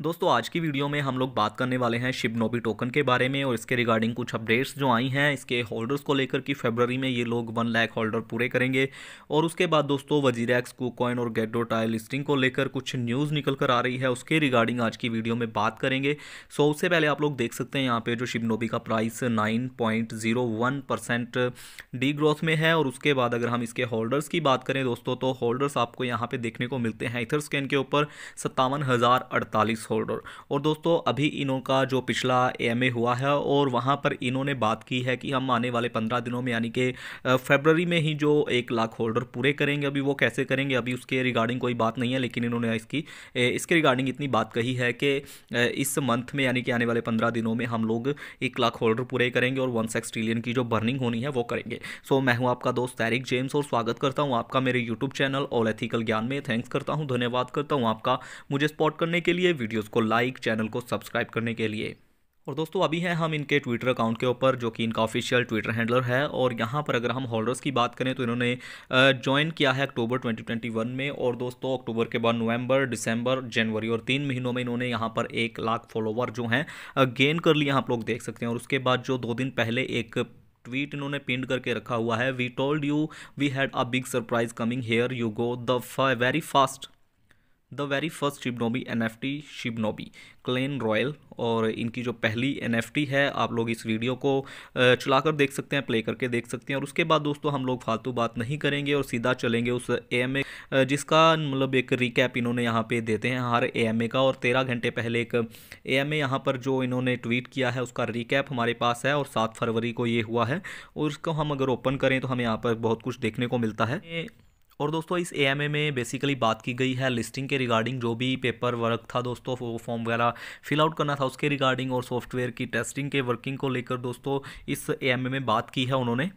दोस्तों, आज की वीडियो में हम लोग बात करने वाले हैं शिबनोबी टोकन के बारे में और इसके रिगार्डिंग कुछ अपडेट्स जो आई हैं। इसके होल्डर्स को लेकर कि फेबररी में ये लोग वन लाख होल्डर पूरे करेंगे। और उसके बाद दोस्तों वजीरैक्स कॉइन और गेडो टाइल लिस्टिंग को लेकर कुछ न्यूज़ निकल कर आ रही है। उसके रिगार्डिंग आज की वीडियो में बात करेंगे। सो उससे पहले आप लोग देख सकते हैं यहाँ पर जो शिबनोबी का प्राइस नाइन डी ग्रोथ में है। और उसके बाद अगर हम इसके होल्डर्स की बात करें दोस्तों तो होल्डर्स आपको यहाँ पर देखने को मिलते हैं। इथर स्कैन के ऊपर सत्तावन होल्डर और दोस्तों, अभी इनों का जो पिछला ए हुआ है और वहाँ पर इन्होंने बात की है कि हम आने वाले पंद्रह दिनों में, यानी कि फेबररी में ही जो एक लाख होल्डर पूरे करेंगे। अभी वो कैसे करेंगे, अभी उसके रिगार्डिंग कोई बात नहीं है, लेकिन इन्होंने इसकी इसके रिगार्डिंग इतनी बात कही है कि इस मंथ में, यानी कि आने वाले पंद्रह दिनों में हम लोग एक लाख होल्डर पूरे करेंगे और वन सेक्स ट्रिलियन की जो बर्निंग होनी है वो करेंगे। सो मैं हूँ आपका दोस्त तैरिक जेम्स और स्वागत करता हूँ आपका मेरे यूट्यूब चैनल ऑल एथिकल ज्ञान में। थैंक्स करता हूँ, धन्यवाद करता हूँ आपका मुझे सपोर्ट करने के लिए। वीडियोज़ को लाइक, चैनल को सब्सक्राइब करने के लिए। और दोस्तों, अभी हैं हम इनके ट्विटर अकाउंट के ऊपर, जो कि इनका ऑफिशियल ट्विटर हैंडलर है। और यहाँ पर अगर हम होल्डर्स की बात करें तो इन्होंने ज्वाइन किया है अक्टूबर 2021 में। और दोस्तों अक्टूबर के बाद नवंबर दिसंबर जनवरी और तीन महीनों में इन्होंने यहाँ पर एक लाख फॉलोवर जो हैं गेन कर लिया आप लोग देख सकते हैं। और उसके बाद जो दो दिन पहले एक ट्वीट इन्होंने पिंड करके रखा हुआ है we told you we had a big surprise coming here you go the very fast the very first Shibnobi N F T Shibnobi, clan royal. और इनकी जो पहली एन एफ़ टी है, आप लोग इस वीडियो को चलाकर देख सकते हैं, प्ले करके देख सकते हैं। और उसके बाद दोस्तों, हम लोग फालतू बात नहीं करेंगे और सीधा चलेंगे उस ए एम ए जिसका मतलब एक रिकैप इन्होंने यहाँ पे देते हैं हर ए एम ए का। और तेरह घंटे पहले एक ए एम ए यहाँ पर जो इन्होंने ट्वीट किया है, उसका रिकैप हमारे पास है और सात फरवरी को ये हुआ है। और उसको हम अगर ओपन करें तो हमें यहाँ पर बहुत कुछ देखने को मिलता है। और दोस्तों, इस ए में बेसिकली बात की गई है लिस्टिंग के रिगार्डिंग जो भी पेपर वर्क था दोस्तों, वो फॉर्म वगैरह फिल आउट करना था उसके रिगार्डिंग और सॉफ्टवेयर की टेस्टिंग के वर्किंग को लेकर दोस्तों, इस ए में बात की है उन्होंने।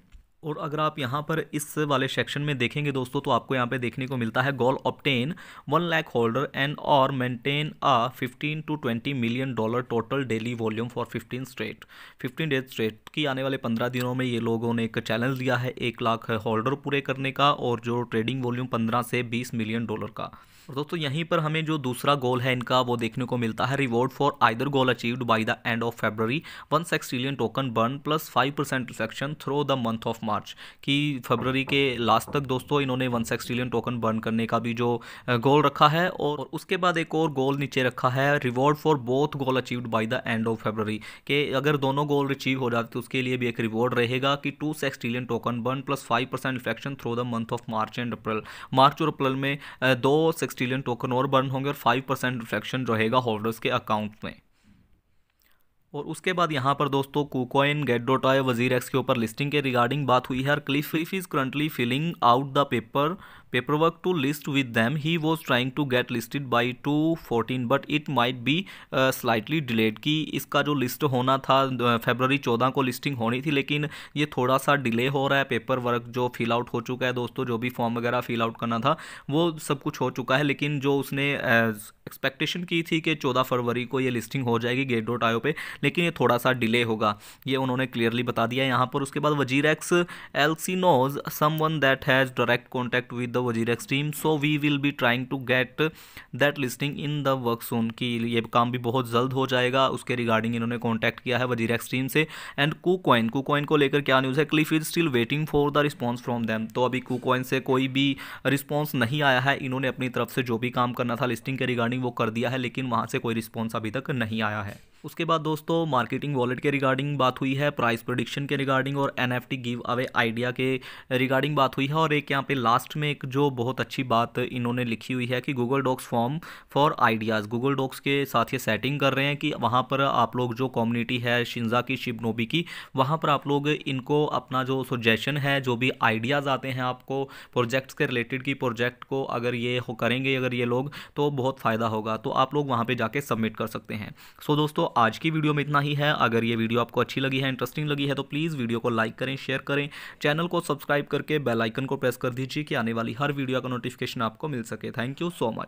और अगर आप यहाँ पर इस वाले सेक्शन में देखेंगे दोस्तों तो आपको यहाँ पे देखने को मिलता है goal obtain one lakh holders and और maintain a fifteen to twenty million dollar total daily volume for fifteen straight fifteen days straight की आने वाले पंद्रह दिनों में ये लोगों ने एक चैलेंज दिया है एक लाख होल्डर पूरे करने का और जो ट्रेडिंग वॉल्यूम पंद्रह से बीस मिलियन डॉलर का। और दोस्तों, यहीं पर हमें जो दूसरा गोल है इनका वो देखने को मिलता है reward for either goal achieved by the end of February one six trillion token burn plus five percent reflection through the month of March कि फरवरी के लास्ट तक दोस्तों इन्होंने one six trillion token burn करने का भी जो गोल रखा है और उसके बाद एक और गोल नीचे रखा है reward for both goal achieved by the end of February के अगर दोनों गोल अचीव हो जाते तो उसके लिए भी एक रिवॉर्ड रहेगा कि two six trillion token burn plus five percent reflection through the month of March and April March और अप्रैल में दो सेक्स ट्रिलियन टोकन और बर्न होंगे और फाइव परसेंट रिफ्लेक्शन रहेगा होल्डर्स के अकाउंट में। और उसके बाद यहाँ पर दोस्तों कोकोइन गेट डोटाए वज़ीर एक्स के ऊपर लिस्टिंग के रिगार्डिंग बात हुई है। और Cliff is currently filling out the paper paperwork to list with them. He was trying to get listed by 214 but it might be uh, slightly delayed कि इसका जो लिस्ट होना था फेबररी 14 को लिस्टिंग होनी थी लेकिन ये थोड़ा सा डिले हो रहा है पेपर वर्क जो फिल आउट हो चुका है दोस्तों जो भी फॉर्म वगैरह फिल आउट करना था वो सब कुछ हो चुका है लेकिन जो उसने एक्सपेक्टेशन की थी कि 14 फरवरी को ये लिस्टिंग हो जाएगी गेट डॉट आयो पे लेकिन ये थोड़ा सा डिले होगा। ये उन्होंने क्लियरली बता दिया। यहाँ पर उसके बाद WazirX L C knows someone that has direct contact with the Wajir team so we will be trying to get that listing in the work soon की ये काम भी बहुत जल्द हो जाएगा। उसके रिगार्डिंग इन्होंने कॉन्टैक्ट किया है वज़ीर टीम से। एंड कू कॉइन कू लेकर क्या न्यूज़ है? Cliff is still waiting for the response from them तो अभी कू कॉइन से कोई भी रिस्पॉन्स नहीं आया है। इन्होंने अपनी तरफ़ से जो भी काम करना था लिस्टिंग के रिगार्डिंग वो कर दिया है, लेकिन वहाँ से कोई रिस्पॉन्स अभी तक नहीं आया है। उसके बाद दोस्तों मार्केटिंग वॉलेट के रिगार्डिंग बात हुई है प्राइस प्रोडिक्शन के रिगार्डिंग और N F giveaway idea के रिगार्डिंग बात हुई है और एक यहाँ पे लास्ट में एक जो बहुत अच्छी बात इन्होंने लिखी हुई है कि Google Docs form for ideas Google Docs के साथ ये सेटिंग कर रहे हैं कि वहाँ पर आप लोग जो कम्युनिटी है शिंजा की शिबनोबी की, वहाँ पर आप लोग इनको अपना जो सजेशन है, जो भी आइडियाज़ आते हैं आपको प्रोजेक्ट्स के रिलेटेड की प्रोजेक्ट को अगर ये हो करेंगे, अगर ये लोग तो बहुत फ़ायदा होगा। तो आप लोग वहाँ पर जाके सबमिट कर सकते हैं। सो दोस्तों आज की वीडियो में इतना ही है। अगर ये वीडियो आपको अच्छी लगी है इंटरेस्टिंग लगी है तो प्लीज़ वीडियो को लाइक करें शेयर करें चैनल को सब्सक्राइब करके बेलाइकन को प्रेस कर दीजिए कि आने वाली हर वीडियो का नोटिफिकेशन आपको मिल सके। Thank you so much